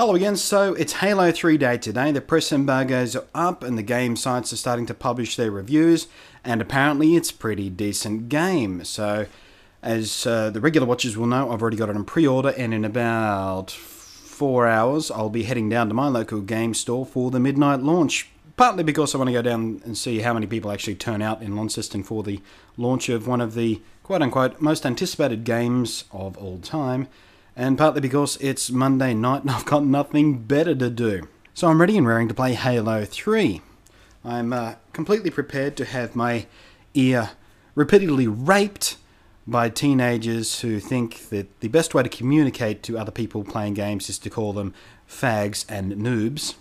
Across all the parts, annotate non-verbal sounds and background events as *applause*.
Hello again, so it's Halo 3 day today. The press embargoes are up and the game sites are starting to publish their reviews, and apparently it's a pretty decent game. So, as uh, the regular watchers will know, I've already got it on pre order, and in about four hours I'll be heading down to my local game store for the midnight launch. Partly because I want to go down and see how many people actually turn out in Launceston for the launch of one of the quote unquote most anticipated games of all time and partly because it's Monday night and I've got nothing better to do. So I'm ready and raring to play Halo 3. I'm uh, completely prepared to have my ear repeatedly raped by teenagers who think that the best way to communicate to other people playing games is to call them fags and noobs.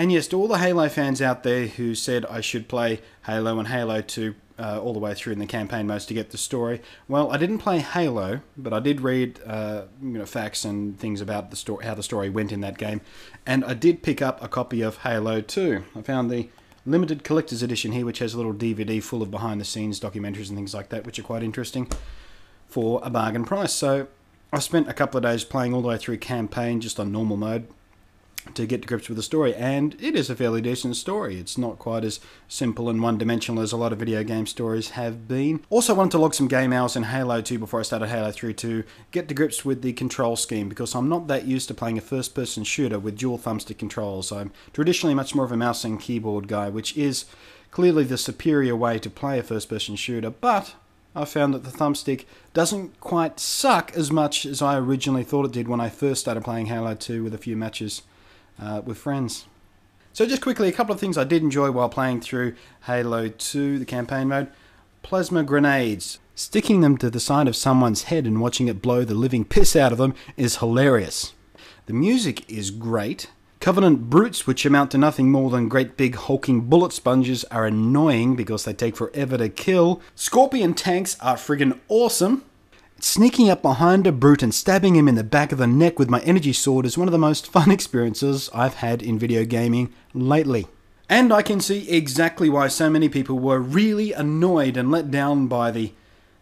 And yes, to all the Halo fans out there who said I should play Halo and Halo 2 uh, all the way through in the campaign modes to get the story. Well, I didn't play Halo, but I did read uh, you know facts and things about the story, how the story went in that game, and I did pick up a copy of Halo 2. I found the limited collector's edition here, which has a little DVD full of behind-the-scenes documentaries and things like that, which are quite interesting for a bargain price. So I spent a couple of days playing all the way through campaign just on normal mode to get to grips with the story. And it is a fairly decent story. It's not quite as simple and one dimensional as a lot of video game stories have been. Also, wanted to log some game hours in Halo 2 before I started Halo 3 to get to grips with the control scheme because I'm not that used to playing a first person shooter with dual thumbstick controls. I'm traditionally much more of a mouse and keyboard guy, which is clearly the superior way to play a first person shooter, but I found that the thumbstick doesn't quite suck as much as I originally thought it did when I first started playing Halo 2 with a few matches uh, with friends. So just quickly, a couple of things I did enjoy while playing through Halo 2, the campaign mode. Plasma grenades. Sticking them to the side of someone's head and watching it blow the living piss out of them is hilarious. The music is great. Covenant brutes, which amount to nothing more than great big hulking bullet sponges, are annoying because they take forever to kill. Scorpion tanks are friggin' awesome. Sneaking up behind a brute and stabbing him in the back of the neck with my energy sword is one of the most *laughs* fun experiences I've had in video gaming lately. And I can see exactly why so many people were really annoyed and let down by the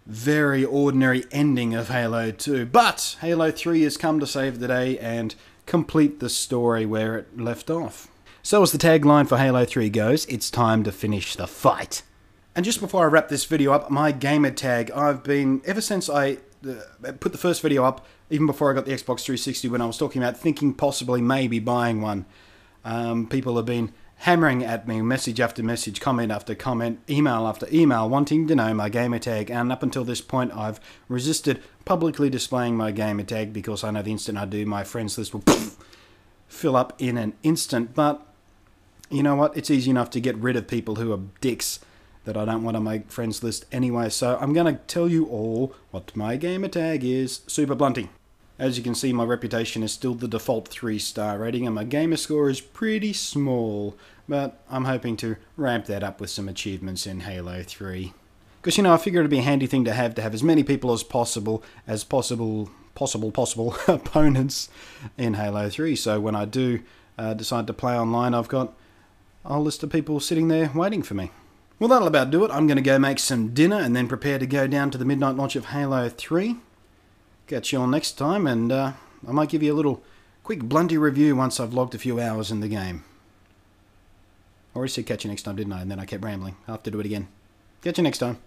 very ordinary ending of Halo 2. But Halo 3 has come to save the day and complete the story where it left off. So as the tagline for Halo 3 goes, it's time to finish the fight. And just before I wrap this video up, my gamer tag, I've been, ever since I uh, put the first video up, even before I got the Xbox 360, when I was talking about thinking possibly maybe buying one, um, people have been hammering at me, message after message, comment after comment, email after email, wanting to know my gamer tag. And up until this point, I've resisted publicly displaying my gamer tag because I know the instant I do, my friends list will fill up in an instant. But you know what? It's easy enough to get rid of people who are dicks that I don't want to make friends list anyway. So I'm going to tell you all what my gamer tag is. Super Blunty. As you can see, my reputation is still the default 3 star rating and my gamer score is pretty small, but I'm hoping to ramp that up with some achievements in Halo 3. Because, you know, I figure it'd be a handy thing to have to have as many people as possible, as possible, possible, possible *laughs* opponents in Halo 3. So when I do uh, decide to play online, I've got a list of people sitting there waiting for me. Well, that'll about do it. I'm going to go make some dinner and then prepare to go down to the midnight launch of Halo 3. Catch you all next time, and uh, I might give you a little quick blunty review once I've logged a few hours in the game. I already said catch you next time, didn't I? And then I kept rambling. I'll have to do it again. Catch you next time.